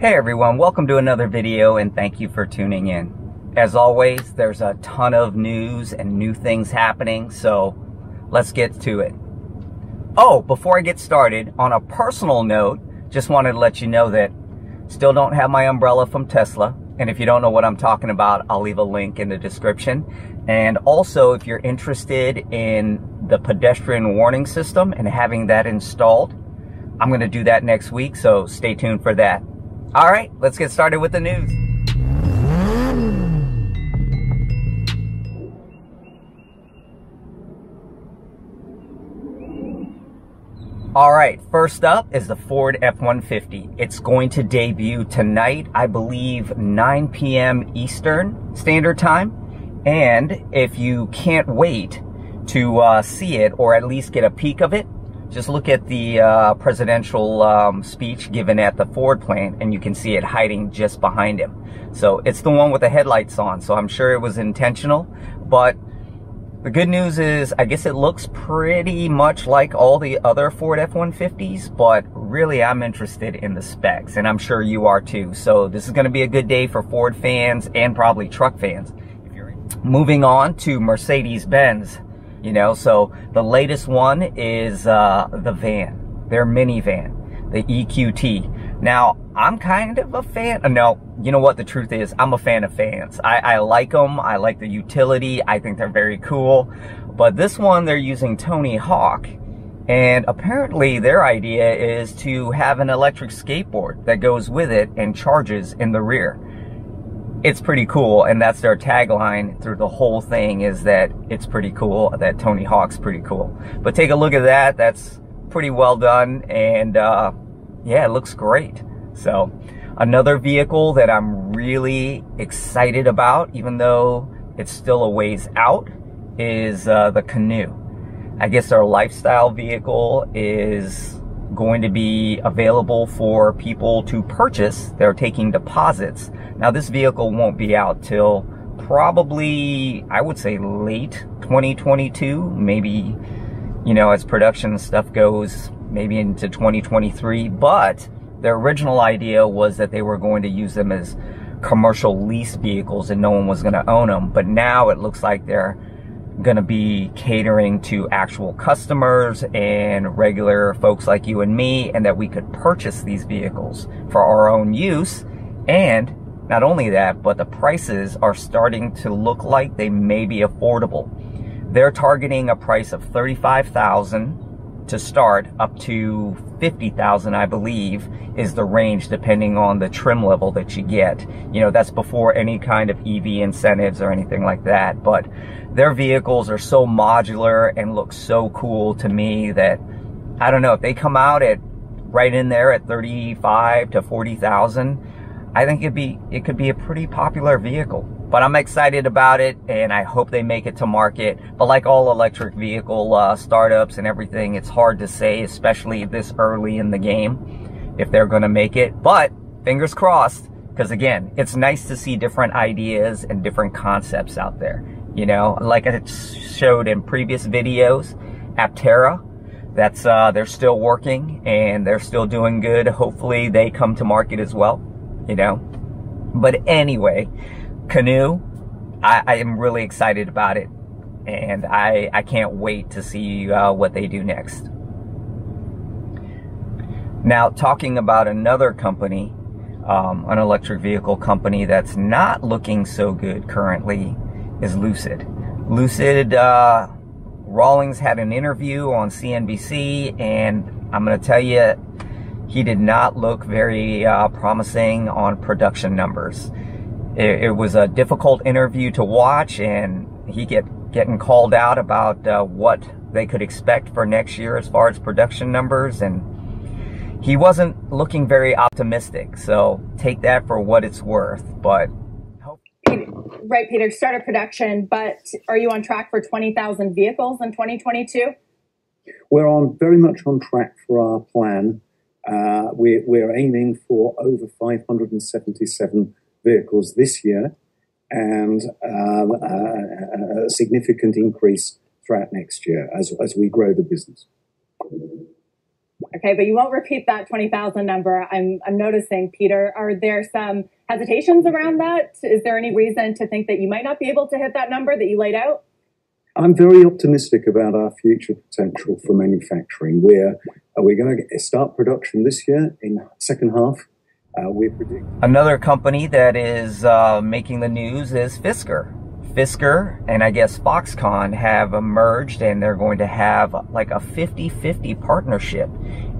Hey everyone, welcome to another video and thank you for tuning in. As always, there's a ton of news and new things happening, so let's get to it. Oh, before I get started, on a personal note, just wanted to let you know that still don't have my umbrella from Tesla. And if you don't know what I'm talking about, I'll leave a link in the description. And also, if you're interested in the pedestrian warning system and having that installed, I'm going to do that next week, so stay tuned for that. All right, let's get started with the news. All right, first up is the Ford F-150. It's going to debut tonight, I believe 9 p.m. Eastern Standard Time. And if you can't wait to uh, see it or at least get a peek of it, just look at the uh, presidential um, speech given at the Ford plant and you can see it hiding just behind him. So it's the one with the headlights on. So I'm sure it was intentional. But the good news is I guess it looks pretty much like all the other Ford F-150s. But really I'm interested in the specs and I'm sure you are too. So this is going to be a good day for Ford fans and probably truck fans. Moving on to Mercedes-Benz. You know, so the latest one is uh, the van, their minivan, the EQT. Now, I'm kind of a fan. No, you know what the truth is? I'm a fan of fans. I, I like them. I like the utility. I think they're very cool. But this one, they're using Tony Hawk. And apparently their idea is to have an electric skateboard that goes with it and charges in the rear it's pretty cool and that's their tagline through the whole thing is that it's pretty cool that tony hawk's pretty cool but take a look at that that's pretty well done and uh, yeah it looks great so another vehicle that i'm really excited about even though it's still a ways out is uh, the Canoo. i guess our lifestyle vehicle is going to be available for people to purchase. They're taking deposits. Now this vehicle won't be out till probably, I would say late 2022, maybe, you know, as production stuff goes, maybe into 2023. But their original idea was that they were going to use them as commercial lease vehicles and no one was going to own them. But now it looks like they're going to be catering to actual customers and regular folks like you and me, and that we could purchase these vehicles for our own use. And not only that, but the prices are starting to look like they may be affordable. They're targeting a price of 35000 to start up to 50,000 I believe is the range depending on the trim level that you get. You know, that's before any kind of EV incentives or anything like that, but their vehicles are so modular and look so cool to me that I don't know if they come out at right in there at 35 to 40,000 I think it'd be it could be a pretty popular vehicle but I'm excited about it and I hope they make it to market but like all electric vehicle uh, startups and everything it's hard to say especially this early in the game if they're gonna make it but fingers crossed because again it's nice to see different ideas and different concepts out there you know, like I showed in previous videos, Aptera, that's, uh, they're still working and they're still doing good. Hopefully they come to market as well, you know. But anyway, Canoo, I, I am really excited about it. And I, I can't wait to see uh, what they do next. Now, talking about another company, um, an electric vehicle company that's not looking so good currently, is Lucid. Lucid, uh, Rawlings had an interview on CNBC, and I'm going to tell you, he did not look very uh, promising on production numbers. It, it, was a difficult interview to watch, and he get getting called out about uh, what they could expect for next year as far as production numbers, and he wasn't looking very optimistic. So take that for what it's worth, but right, Peter, started production, but are you on track for 20,000 vehicles in 2022? We're on very much on track for our plan. Uh, we're, we're aiming for over 577 vehicles this year and um, uh, a significant increase throughout next year as, as we grow the business. Okay, but you won't repeat that 20,000 number. I'm, I'm noticing, Peter. Are there some hesitations around that? Is there any reason to think that you might not be able to hit that number that you laid out? I'm very optimistic about our future potential for manufacturing. We're, are we going to start production this year in second half? Uh, we predict. Another company that is uh, making the news is Fisker. Fisker and I guess Foxconn have emerged and they're going to have like a 50-50 partnership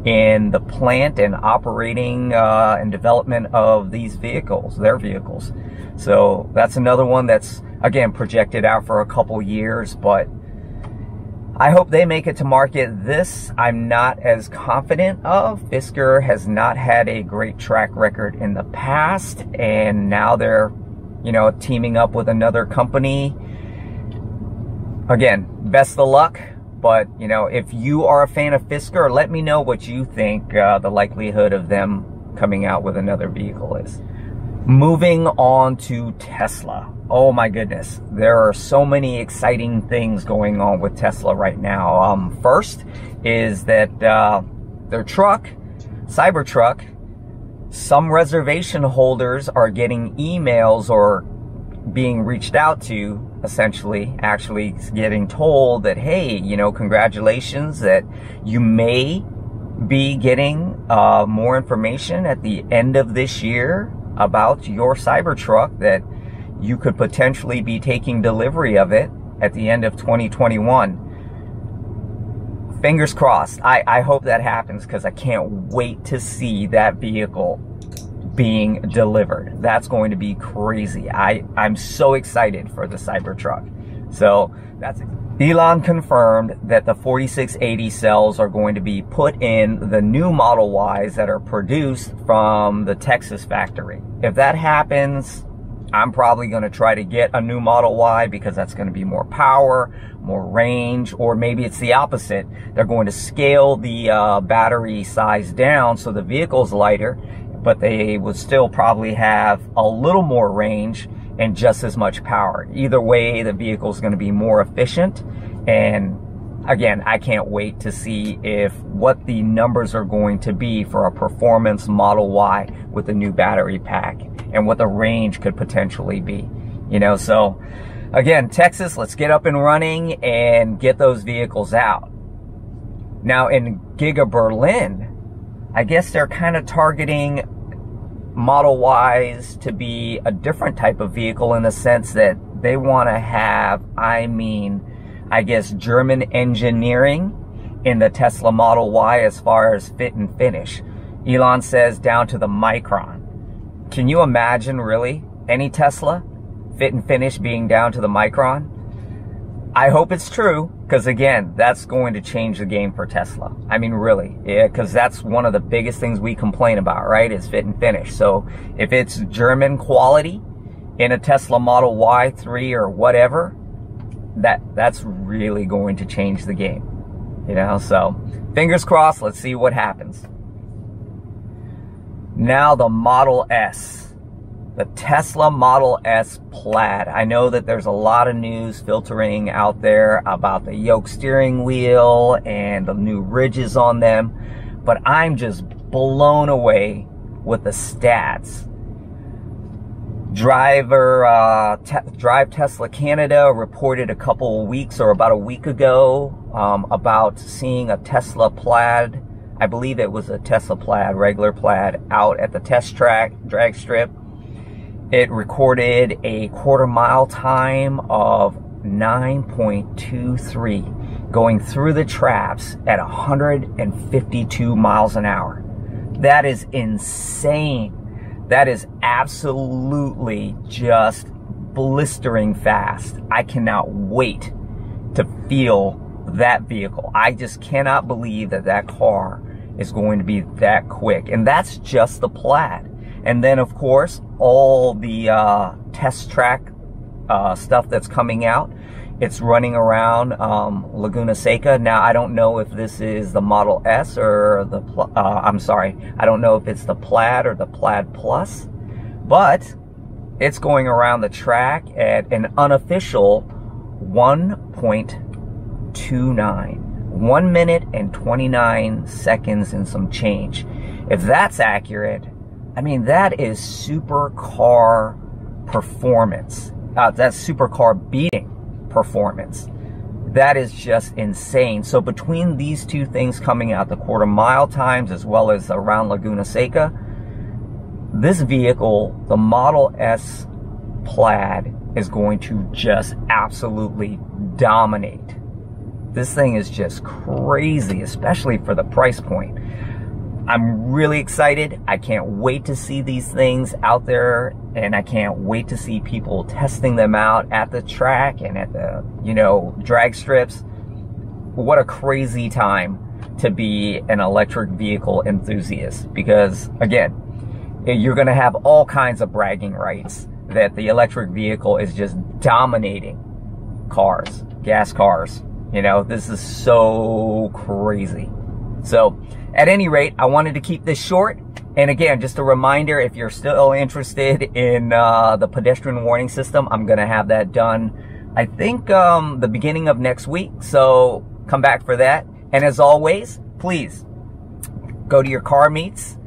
in the plant and operating uh, and development of these vehicles, their vehicles. So that's another one that's again projected out for a couple years, but I hope they make it to market. This I'm not as confident of. Fisker has not had a great track record in the past, and now they're, you know, teaming up with another company. Again, best of luck. But, you know, if you are a fan of Fisker, let me know what you think uh, the likelihood of them coming out with another vehicle is. Moving on to Tesla. Oh my goodness. There are so many exciting things going on with Tesla right now. Um, first is that uh, their truck, Cybertruck, some reservation holders are getting emails or being reached out to essentially actually getting told that hey you know congratulations that you may be getting uh, more information at the end of this year about your Cybertruck that you could potentially be taking delivery of it at the end of 2021. Fingers crossed. I, I hope that happens because I can't wait to see that vehicle being delivered. That's going to be crazy. I, I'm so excited for the Cybertruck. So that's Elon confirmed that the 4680 cells are going to be put in the new Model Ys that are produced from the Texas factory. If that happens, I'm probably going to try to get a new Model Y because that's going to be more power, more range, or maybe it's the opposite. They're going to scale the uh, battery size down so the vehicle's lighter, but they would still probably have a little more range and just as much power. Either way, the vehicle is going to be more efficient. And again, I can't wait to see if what the numbers are going to be for a performance Model Y with the new battery pack and what the range could potentially be. You know, so again, Texas, let's get up and running and get those vehicles out. Now in Giga Berlin, I guess they're kind of targeting Model Ys to be a different type of vehicle in the sense that they want to have, I mean, I guess German engineering in the Tesla Model Y as far as fit and finish. Elon says down to the micron. Can you imagine really any Tesla fit and finish being down to the micron? I hope it's true because again, that's going to change the game for Tesla. I mean, really, yeah, because that's one of the biggest things we complain about, right? Is fit and finish. So if it's German quality in a Tesla Model Y3 or whatever, that that's really going to change the game. You know, so fingers crossed. Let's see what happens. Now the Model S the Tesla Model S Plaid. I know that there's a lot of news filtering out there about the yoke steering wheel and the new ridges on them, but I'm just blown away with the stats. Driver, uh, te Drive Tesla Canada reported a couple weeks or about a week ago um, about seeing a Tesla Plaid. I believe it was a Tesla Plaid, regular Plaid, out at the test track, drag strip it recorded a quarter mile time of 9.23 going through the traps at 152 miles an hour. That is insane. That is absolutely just blistering fast. I cannot wait to feel that vehicle. I just cannot believe that that car is going to be that quick. And that's just the Plaid. And then, of course, all the uh, test track uh, stuff that's coming out. It's running around um, Laguna Seca. Now, I don't know if this is the Model S or the, uh, I'm sorry, I don't know if it's the Plaid or the Plaid Plus, but it's going around the track at an unofficial 1.29. One minute and 29 seconds and some change. If that's accurate, I mean, that is supercar performance. Uh, that's supercar beating performance. That is just insane. So between these two things coming out, the quarter mile times as well as around Laguna Seca, this vehicle, the Model S Plaid, is going to just absolutely dominate. This thing is just crazy, especially for the price point. I'm really excited. I can't wait to see these things out there and I can't wait to see people testing them out at the track and at the, you know, drag strips. What a crazy time to be an electric vehicle enthusiast because again, eh, you're going to have all kinds of bragging rights that the electric vehicle is just dominating cars, gas cars. You know, this is so crazy. So, at any rate, I wanted to keep this short. And again, just a reminder, if you're still interested in uh, the pedestrian warning system, I'm going to have that done, I think, um, the beginning of next week. So come back for that. And as always, please go to your car meets,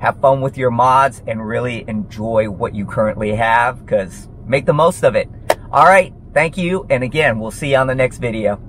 have fun with your mods, and really enjoy what you currently have because make the most of it. All right. Thank you. And again, we'll see you on the next video.